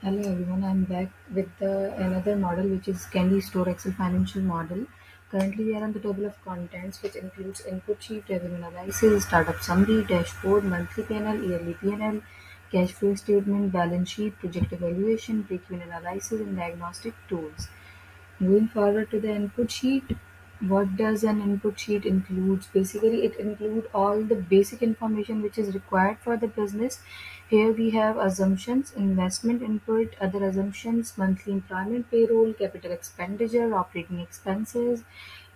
Hello everyone, I'm back with the another model which is Candy Store Excel financial model. Currently we are on the table of contents which includes input sheet, revenue analysis, startup summary, dashboard, monthly PNL, yearly PNL, cash flow statement, balance sheet, project evaluation, break-even analysis and diagnostic tools. Moving forward to the input sheet, what does an input sheet includes? Basically, it includes all the basic information which is required for the business. Here we have assumptions, investment input, other assumptions, monthly employment payroll, capital expenditure, operating expenses,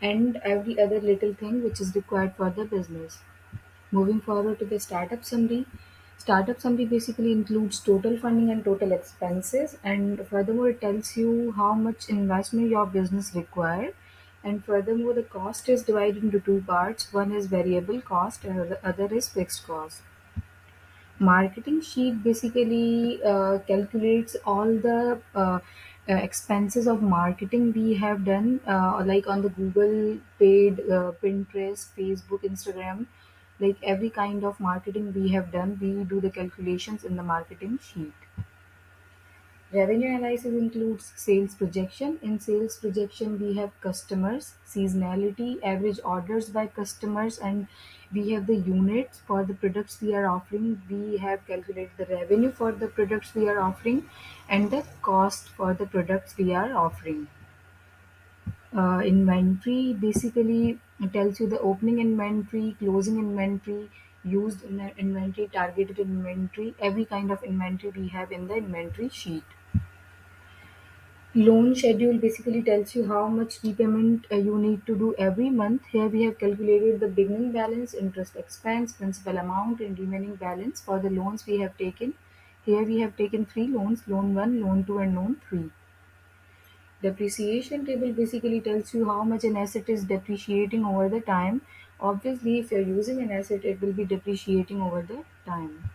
and every other little thing which is required for the business. Moving forward to the startup summary. Startup summary basically includes total funding and total expenses, and furthermore, it tells you how much investment your business require. And furthermore, the cost is divided into two parts. One is variable cost, and the other is fixed cost. Marketing sheet basically uh, calculates all the uh, uh, expenses of marketing we have done, uh, like on the Google paid, uh, Pinterest, Facebook, Instagram, like every kind of marketing we have done, we do the calculations in the marketing sheet. Revenue analysis includes sales projection. In sales projection, we have customers, seasonality, average orders by customers, and we have the units for the products we are offering. We have calculated the revenue for the products we are offering and the cost for the products we are offering. Uh, inventory basically tells you the opening inventory, closing inventory, used in inventory, targeted inventory, every kind of inventory we have in the inventory sheet. Loan schedule basically tells you how much repayment uh, you need to do every month. Here we have calculated the beginning balance, interest expense, principal amount, and remaining balance for the loans we have taken. Here we have taken three loans, loan 1, loan 2 and loan 3. Depreciation table basically tells you how much an asset is depreciating over the time. Obviously, if you're using an asset, it will be depreciating over the time.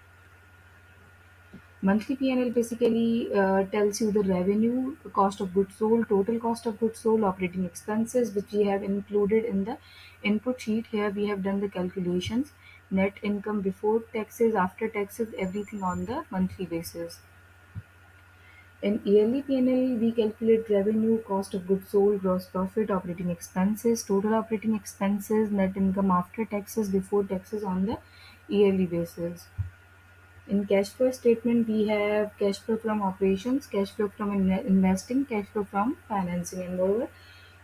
Monthly P&L basically uh, tells you the revenue, cost of goods sold, total cost of goods sold, operating expenses, which we have included in the input sheet. Here we have done the calculations, net income before taxes, after taxes, everything on the monthly basis. In yearly P&L, we calculate revenue, cost of goods sold, gross profit, operating expenses, total operating expenses, net income after taxes, before taxes on the yearly basis. In cash flow statement, we have cash flow from operations, cash flow from in- investing, cash flow from financing, and moreover,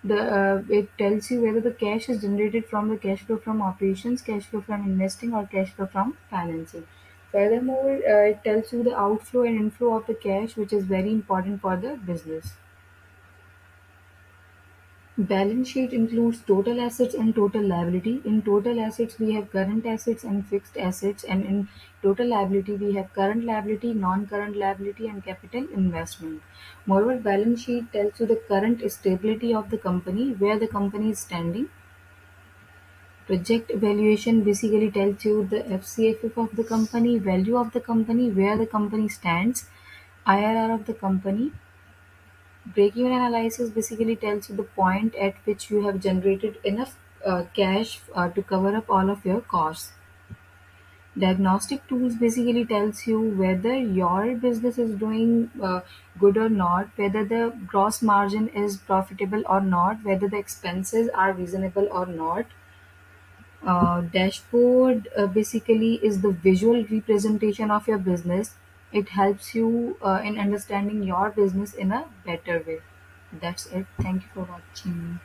the uh, it tells you whether the cash is generated from the cash flow from operations, cash flow from investing, or cash flow from financing. Furthermore, uh, it tells you the outflow and inflow of the cash, which is very important for the business. Balance sheet includes total assets and total liability. In total assets, we have current assets and fixed assets, and in total liability, we have current liability, non-current liability, and capital investment. Moreover, balance sheet tells you the current stability of the company, where the company is standing, Project evaluation basically tells you the FCFF of the company, value of the company, where the company stands, IRR of the company. Break-even analysis basically tells you the point at which you have generated enough uh, cash uh, to cover up all of your costs. Diagnostic tools basically tells you whether your business is doing uh, good or not, whether the gross margin is profitable or not, whether the expenses are reasonable or not uh, dashboard uh, basically is the visual representation of your business. It helps you uh, in understanding your business in a better way. That's it. Thank you for watching.